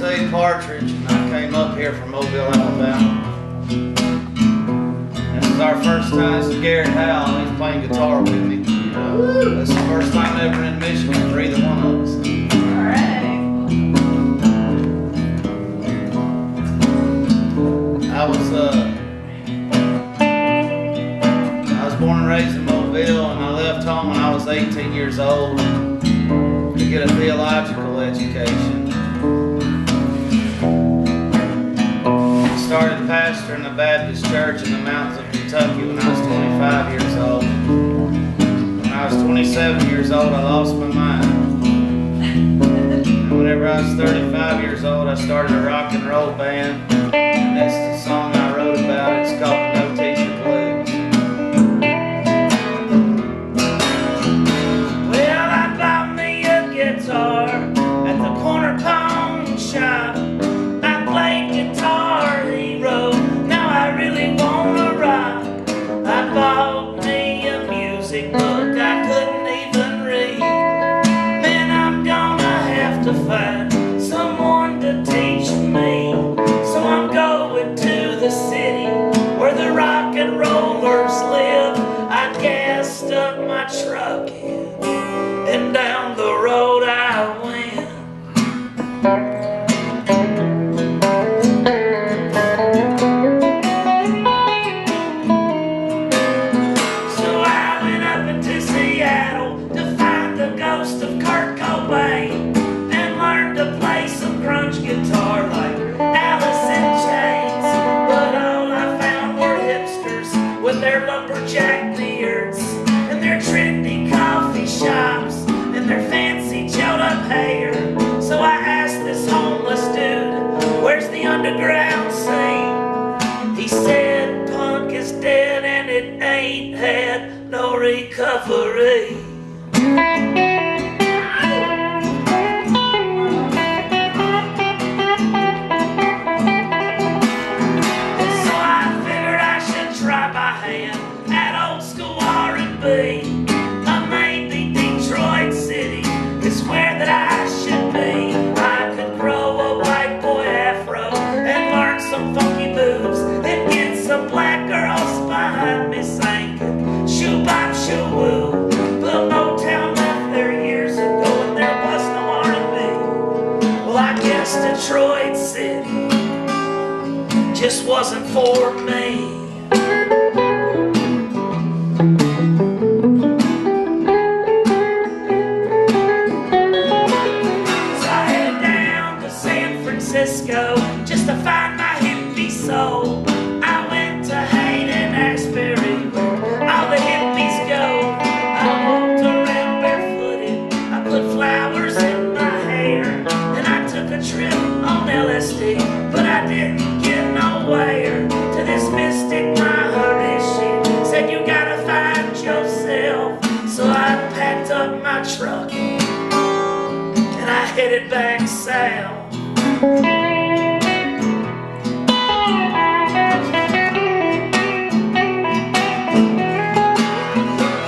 name's Abe Partridge, and I came up here from Mobile, Alabama. This is our first time. This is Garret Howell. He's playing guitar with me. Uh, this is the first time ever in Michigan for either one of us. I was uh, I was born and raised in Mobile, and I left home when I was 18 years old to get a theological education. I started pastoring a Baptist church in the mountains of Kentucky when I was 25 years old. When I was 27 years old, I lost my mind. And whenever I was 35 years old, I started a rock and roll band. And that's the song music wasn't for me. So I headed down to San Francisco just to find my hippie soul. I packed up my truck and I headed back south.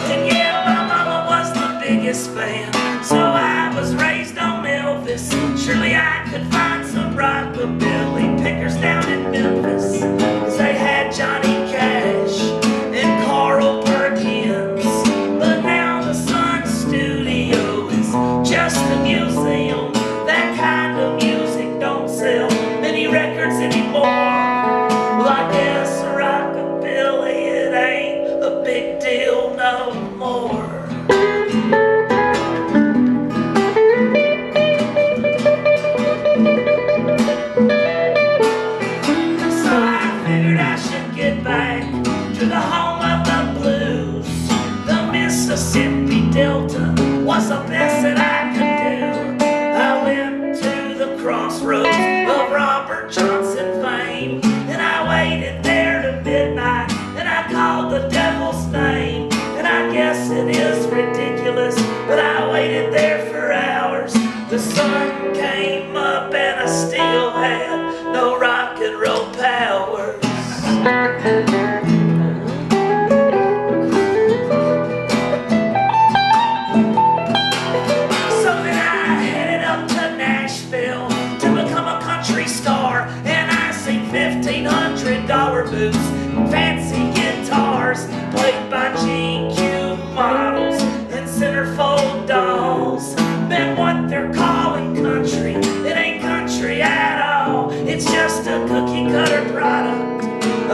And yeah, my mama was the biggest fan, so I was raised on Elvis. Surely I could find some rockabilly pickers down in waited there to midnight, and I called the devil's name. And I guess it is ridiculous, but I waited there for hours. The sun came up, and I still had no rock and roll powers.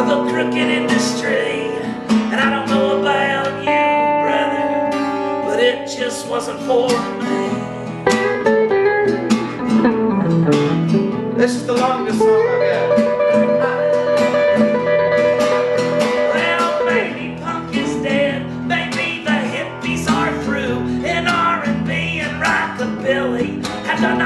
The crooked industry. And I don't know about you, brother, but it just wasn't for me. This is the longest song I've ever. Billy, and I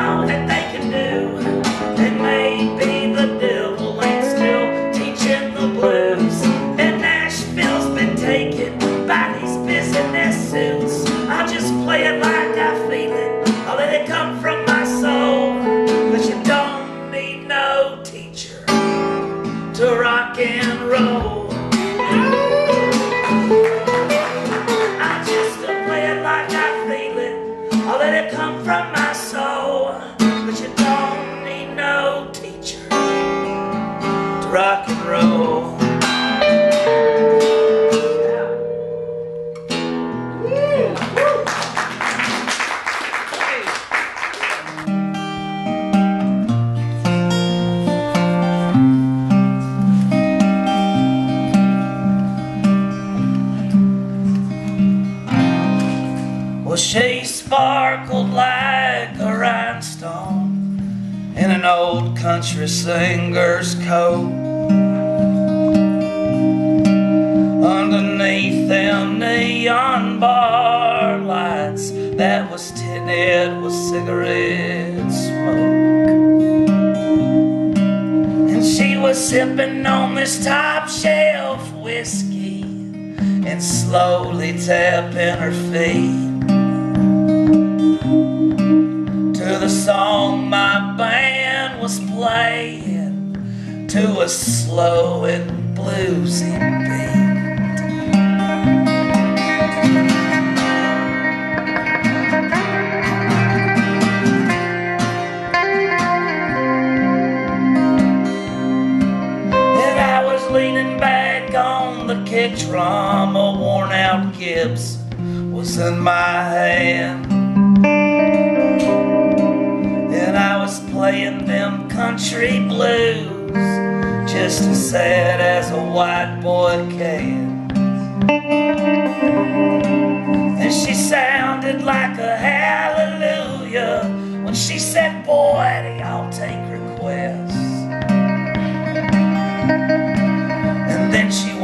Well, she sparkled like a rhinestone in an old country singer's coat. Sipping on this top shelf whiskey and slowly tapping her feet to the song my band was playing to a slow and bluesy beat. Kick drum, a worn out Gibbs was in my hand. And I was playing them country blues just as sad as a white boy can. And she sounded like a hallelujah when she said, Boy, do y'all take requests.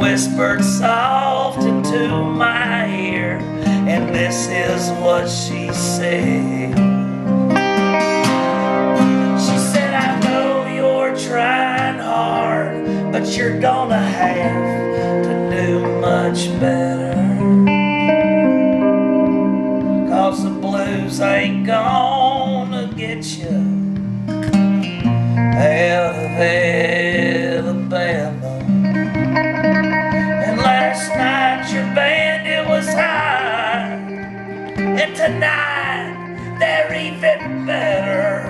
Whispered soft into my ear, and this is what she said. She said, I know you're trying hard, but you're gonna have to do much better. Cause the blues ain't gonna get you out of Alabama. Tonight they're even better.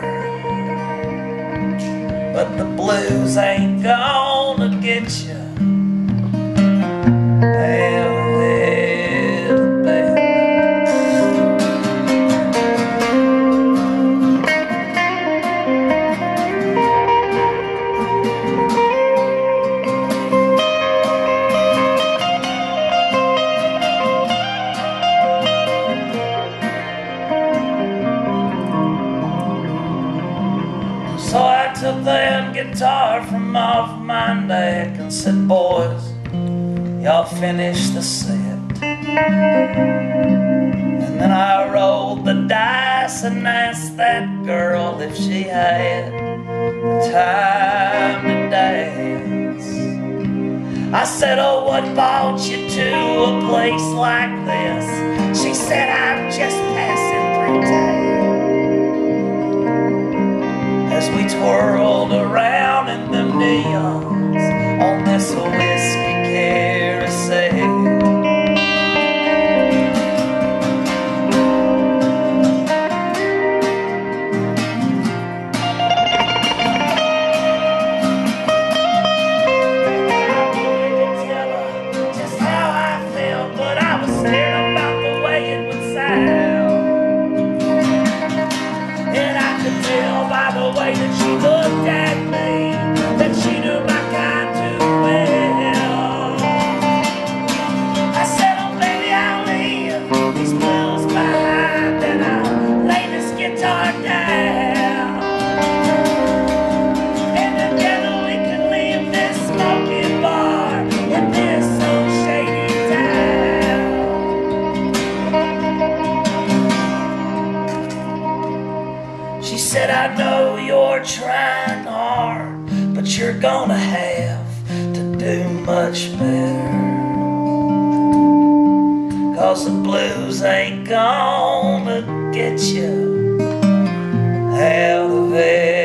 But the blues ain't gonna get you out guitar from off my neck and said, Boys, y'all finish the set. And then I rolled the dice and asked that girl if she had the time to dance. I said, Oh, what brought you to a place like this? She said, I'm just passing through town as we twirled around the said, I know you're trying hard, but you're gonna have to do much better. Cause the blues ain't gonna get you out of it.